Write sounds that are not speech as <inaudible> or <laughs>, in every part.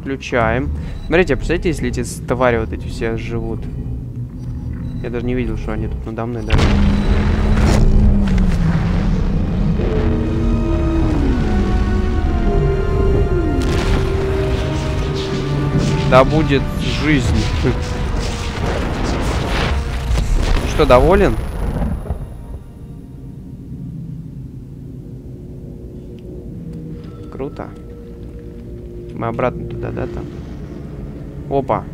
Включаем. Смотрите, представляете, если эти твари вот эти все живут. Я даже не видел, что они тут надо мной даже. Да будет жизнь. <laughs> Что, доволен? Мы обратно туда, да, там? Опа.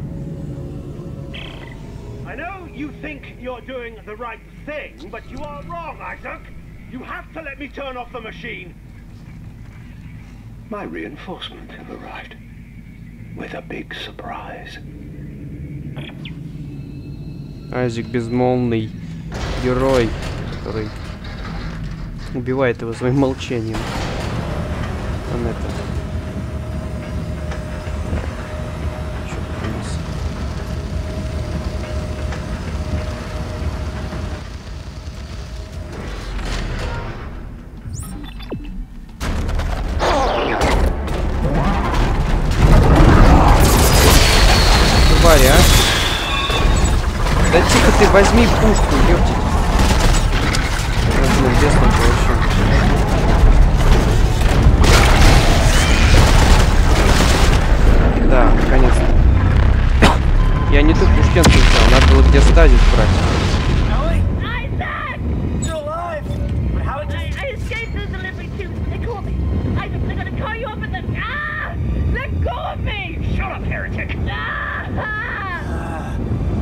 I know you think you're doing the right thing, but you are wrong, Isaac. You have to let me turn off the machine. My reinforcement have arrived. With a big surprise. Айзек безмолвный герой, который убивает его своим молчанием. Он это... ты, возьми пушку, ёптить. Блин, столько вообще? Да, наконец-то. Я не ту пушкенку взял, надо было где стазис брать. Isaac! You're alive! But how did I, I escaped the delivery too. They caught me. Isaac, they're gonna call you up in the... Ah! Let go of me! Shut up, heretic! Ah!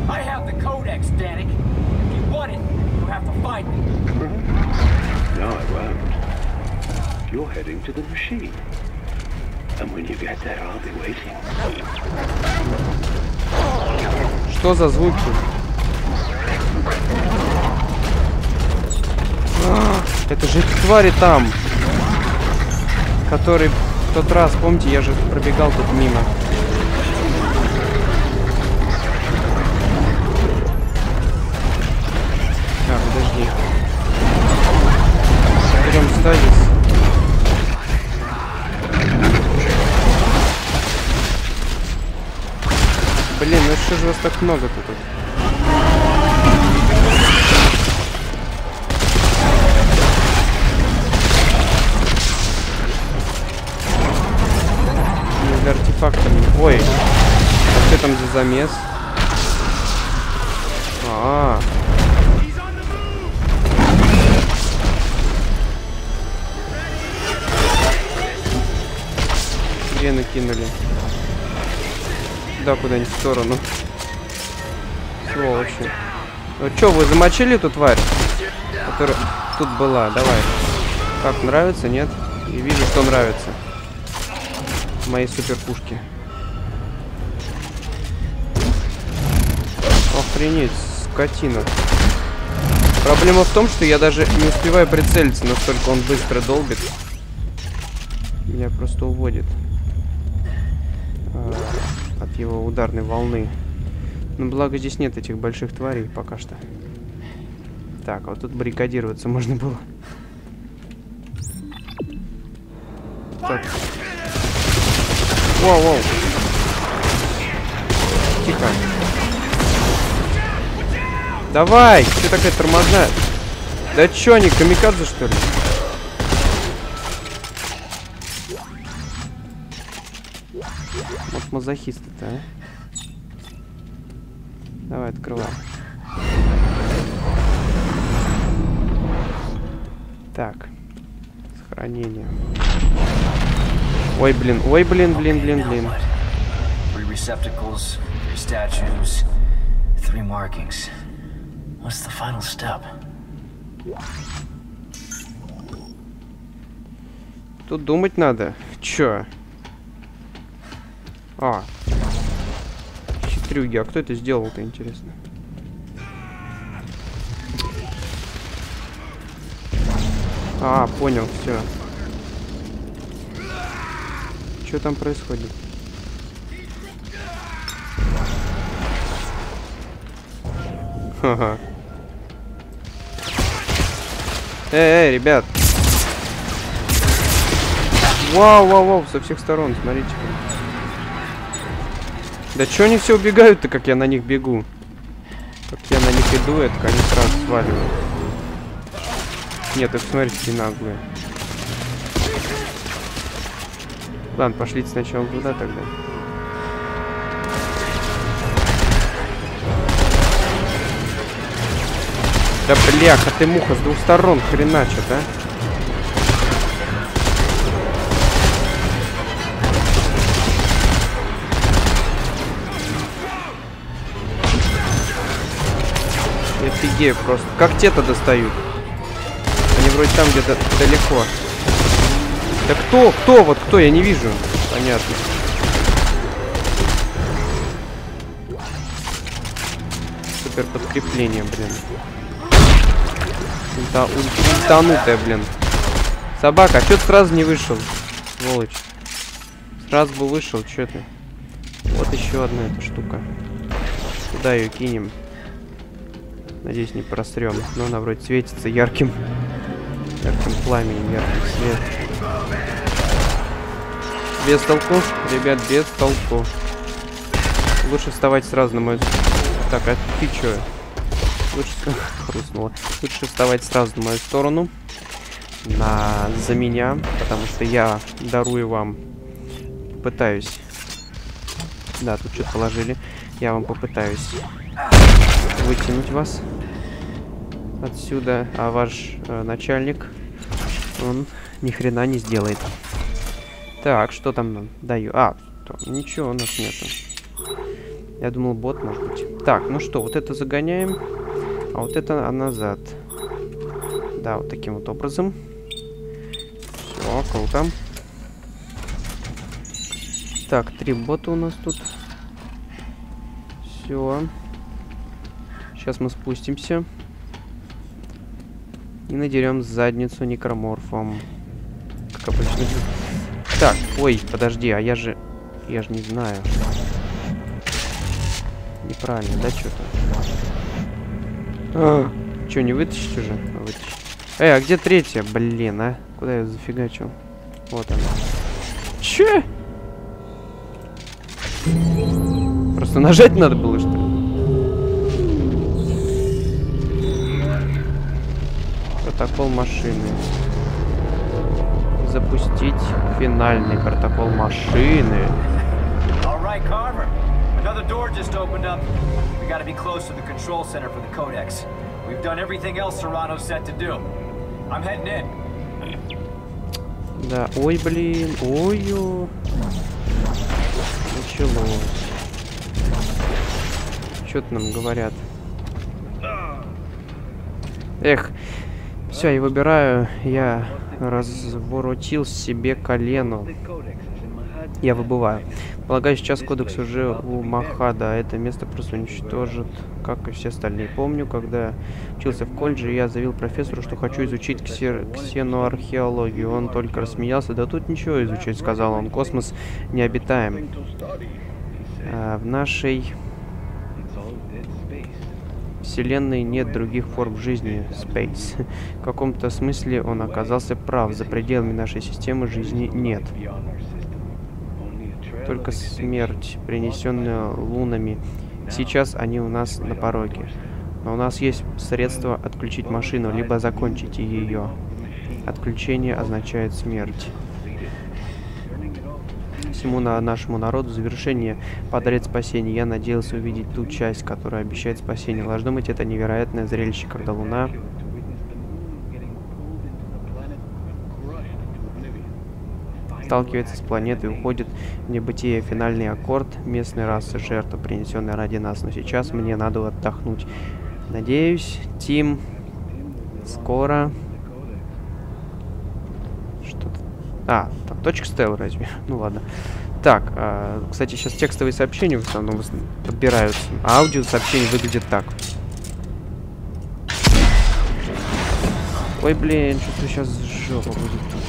I have the codex, Danik. If you want it, you have to find me. No, I won't. You're heading to the machine. And when you get there, I'll be waiting. Что за звуки? А, Это же твари там, которые в тот раз, помните, я же пробегал тут мимо. А, подожди. Берем стазис. Ну что же вас так много тут? Для артефактами. Ой, а что там за замес? А, -а, -а. Где накинули? Да, куда-нибудь в сторону. Сволочи. Ну чё, вы замочили эту тварь? Которая тут была, давай. Как, нравится, нет? И вижу, что нравится. Мои супер пушки. Охренеть, скотина. Проблема в том, что я даже не успеваю прицелиться, настолько он быстро долбит. Меня просто уводит. Его ударной волны. Но благо здесь нет этих больших тварей пока что. Так, вот тут баррикадироваться можно было. Так. Воу, воу. Тихо. Давай! Ты такая тормозная? Да чё они, камикадзе что ли? Мазохисты-то, а? Давай, открывай. Так. Сохранение. Ой, блин, ой, блин, блин, блин, блин. Three receptacles, three statues, three markings. What's the final step? Тут думать надо. Чё? А. Хитрюги. А кто это сделал-то, интересно? А, понял, все. Что там происходит? Ха-ха. Эй, эй, ребят. Вау, вау, вау, со всех сторон, смотрите. Да чё они все убегают-то, как я на них бегу? Как я на них иду, это они сразу сваливают. Нет, их смотрите, какие наглые. Ладно, пошлите сначала туда тогда. Да бляха, ты муха с двух сторон хреначит, а? Офигею просто. Как те-то достают? Они вроде там где-то далеко. Да кто? Кто? Вот кто? Я не вижу. Понятно. Супер подкрепление, блин. Ульта, уль- ультанутая, блин. Собака, а чё ты сразу не вышел? Сволочь. Сразу бы вышел, чё ты? Вот еще одна эта штука. Куда ее кинем? Надеюсь, не просрем. Но она вроде светится ярким, ярким пламенем, ярким свет. Без толку, ребят, без толку. Лучше вставать сразу на мою... Так, а ты чё? Лучше... <laughs> Хрустнуло. Лучше вставать сразу на мою сторону. На... За меня. Потому что я дарую вам... Пытаюсь... Да, тут что-то положили. Я вам попытаюсь вытянуть вас отсюда, а ваш э, начальник, он ни хрена не сделает. Так, что там даю? А, то, ничего у нас нету. Я думал, бот, может быть. Так, ну что, вот это загоняем, а вот это назад. Да, вот таким вот образом. Все, круто. Так, три бота у нас тут. Все. Сейчас мы спустимся. И надерем задницу некроморфом. Как обычно. Так, ой, подожди, а я же... Я же не знаю. Неправильно, да, что-то? А, что, не вытащить уже? А, вытащить. Эй, а где третья? Блин, а? Куда я зафигачил? Вот она. Че? Просто нажать надо было, что ли? Протокол машины. Запустить финальный протокол машины. All right, Carver. Another door just opened up. We gotta be close to the control center for the Codex. We've done everything else Serrano said to do. I'm heading in. Да, ой, блин, ой-ё. Началось. Что-то нам говорят. Эх, все, я выбираю. Я разворотил себе колено. Я выбываю. Полагаю, сейчас кодекс уже у Махада, это место просто уничтожит, как и все остальные. Помню, когда учился в колледже, я заявил профессору, что хочу изучить ксер... ксеноархеологию. Он только рассмеялся. Да тут ничего изучать, сказал он. Космос необитаем. А, в нашей Вселенной нет других форм жизни, Space. В каком-то смысле он оказался прав. За пределами нашей системы жизни нет. Только смерть, принесенная лунами. Сейчас они у нас на пороге. Но у нас есть средство отключить машину, либо закончить ее. Отключение означает смерть. Всему на нашему народу завершение подарит спасение. Я надеялся увидеть ту часть, которая обещает спасение. Должно быть, это невероятное зрелище, когда Луна сталкивается с планетой, уходит в небытие. Финальный аккорд местной расы жертва, принесенная ради нас. Но сейчас мне надо отдохнуть. Надеюсь, Тим, скоро... Что-то... А, там точка стояла разве? <laughs> ну ладно. Так, а, кстати, сейчас текстовые сообщения в основном подбираются. А аудио сообщение выглядит так. Ой, блин, что-то сейчас жопа будет тут.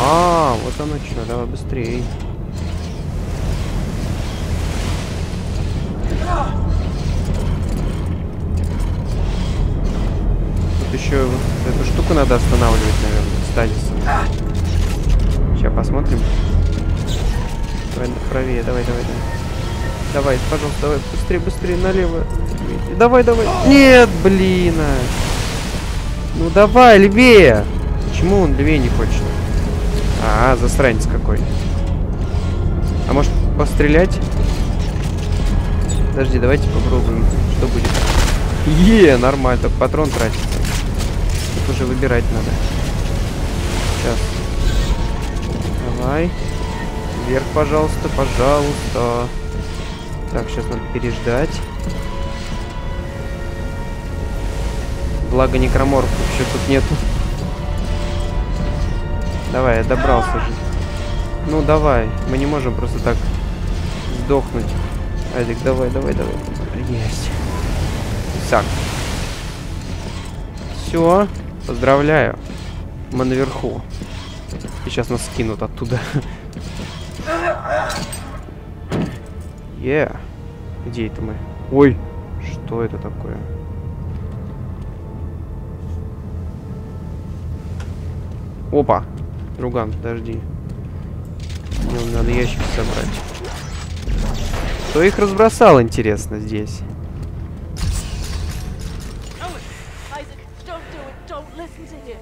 А, вот оно что, давай быстрее. Еще вот эту штуку надо останавливать, наверное, стазисом. Сейчас посмотрим. Давай правее, давай, давай, давай. Давай, пожалуйста, давай, быстрее, быстрее, налево. Давай, давай. Нет, блин. а. Ну давай, левее. Почему он левее не хочет? А, засранец какой. А может пострелять? Подожди, давайте попробуем, что будет. Е, нормально, только патрон тратится. Тут уже выбирать надо. Сейчас. Давай. Вверх, пожалуйста, пожалуйста. Так, сейчас надо переждать. Благо некроморф еще тут нету. Давай, я добрался же. Ну давай, мы не можем просто так сдохнуть. Айзек, давай, давай, давай. Есть. Так. Все. Поздравляю. Мы наверху. И сейчас нас скинут оттуда. Е. Где это мы? Ой, что это такое? Опа. Друган, подожди. Мне надо ящики собрать. Кто их разбросал, интересно, здесь?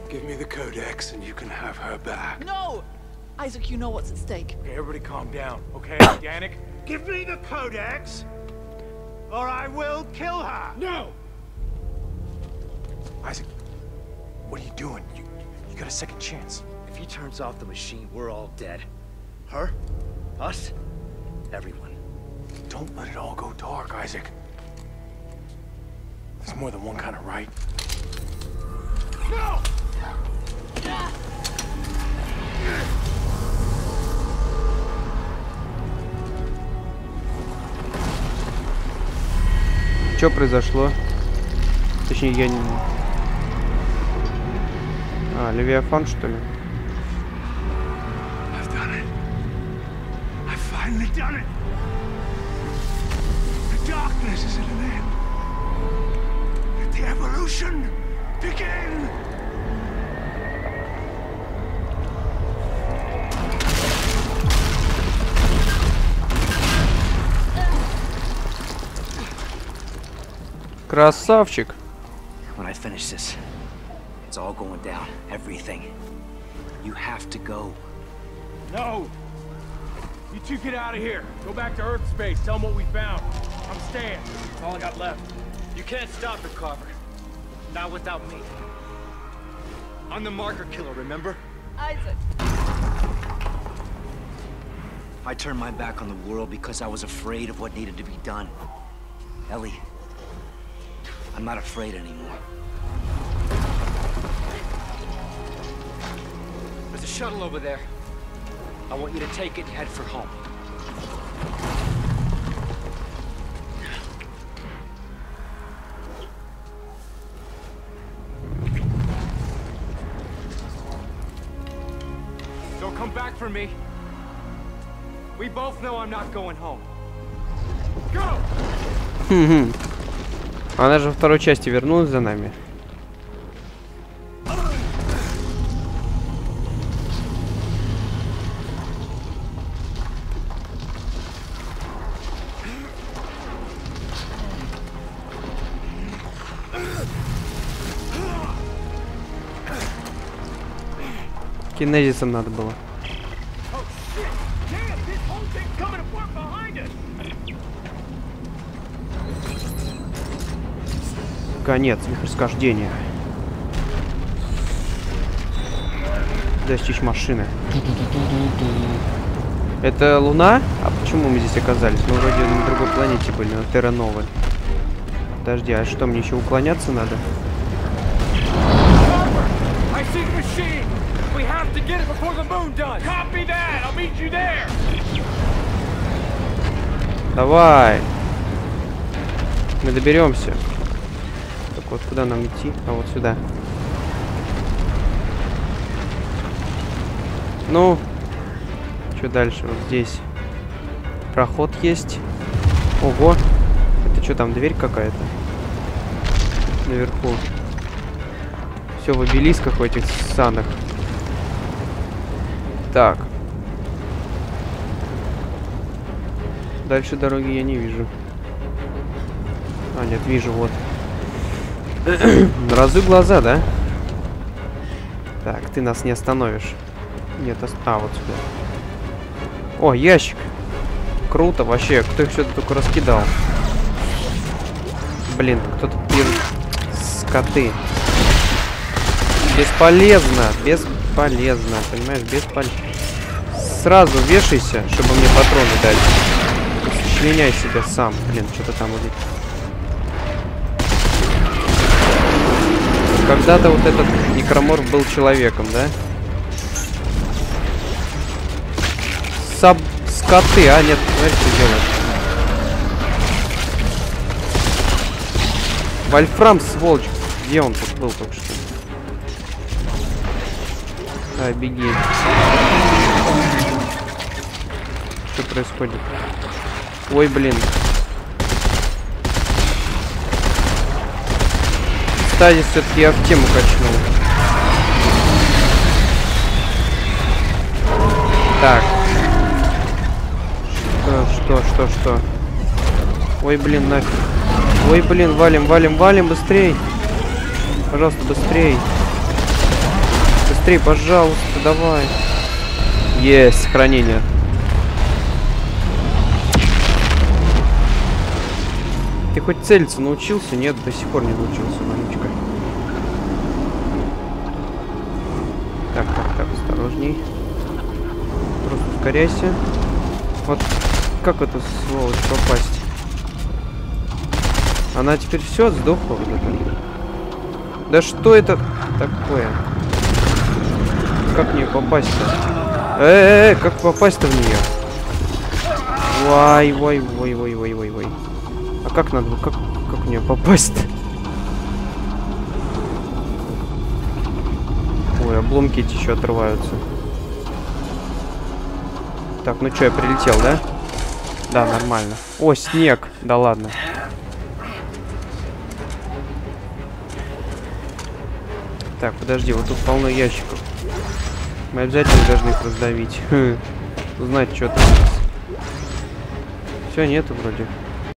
Give me the codex and you can have her back. No! Isaac, you know what's at stake. Okay, everybody calm down, okay? <coughs> Yannick, give me the codex or I will kill her! No! Isaac, what are you doing? You, you got a second chance. If he turns off the machine, we're all dead. Her? Us? Everyone. Don't let it all go dark, Isaac. There's more than one kind of right. No! Что произошло? Точнее, я не... А, Левиафан, что ли? Darkness is at an end. Let the evolution begin. Красавчик. When I finish this, it's all going down. Everything. You have to go. No! You two get out of here. Go back to Earth space. Tell them what we found. I'm staying. That's all I got left. You can't stop it, Carver. Not without me. I'm the marker killer, remember? Isaac. I turned my back on the world because I was afraid of what needed to be done. Ellie, I'm not afraid anymore. There's a shuttle over there. I want you to take it and head for home. Don't come back for me. We both know I'm not going home. Go! Hmm. hmm. Она же во второй части вернулась за нами. Кинезисом надо было. Конец восхождения. Достичь машины. Это Луна? А почему мы здесь оказались? Мы вроде на другой планете были, на Терра Нова. Подожди, а что, мне еще уклоняться надо? Давай! Мы доберемся. Вот, куда нам идти? А вот сюда. Ну, что дальше? Вот здесь проход есть. Ого! Это что там, дверь какая-то? Наверху. Все в обелисках в этих санах. Так. Дальше дороги я не вижу. А, нет, вижу, вот. <clears throat> Разуй глаза, да? Так, ты нас не остановишь. Нет, а, вот сюда. О, ящик. Круто вообще. Кто их что-то только раскидал. Блин, кто-то пир... Скоты. Бесполезно, бесполезно, понимаешь, бесполезно. Сразу вешайся, чтобы мне патроны дать. Членяй себя сам. Блин, что-то там вот. Когда-то вот этот некроморф был человеком, да? Саб... Скоты, а нет, смотри, что делает. Вольфрам, сволочь. Где он тут был только что? А, беги. Что происходит? Ой, блин. Кстати, все-таки я в тему качнул. Так. Что, что, что, что? Ой, блин, нафиг. Ой, блин, валим, валим, валим, быстрей. Пожалуйста, быстрей. Быстрей, пожалуйста, давай. Есть, сохранение. Ты хоть целиться научился? Нет, до сих пор не научился. Так, так, так, осторожней. Просто ускоряйся. Вот как в эту сволочь попасть? Она теперь все сдохла вот это. Да что это такое? Как в нее попасть-то? Э, -э, -э как попасть-то в нее? Вай, вай, вай, вай, вай, вай, вай. А как надо, как, как в нее попасть-то? Ой, обломки эти еще отрываются. Так, ну что, я прилетел, да? Да, нормально. О, снег. Да ладно. Так, подожди, вот тут полно ящиков. Мы обязательно должны их раздавить. <laughs> Узнать, что там. Все, нету вроде.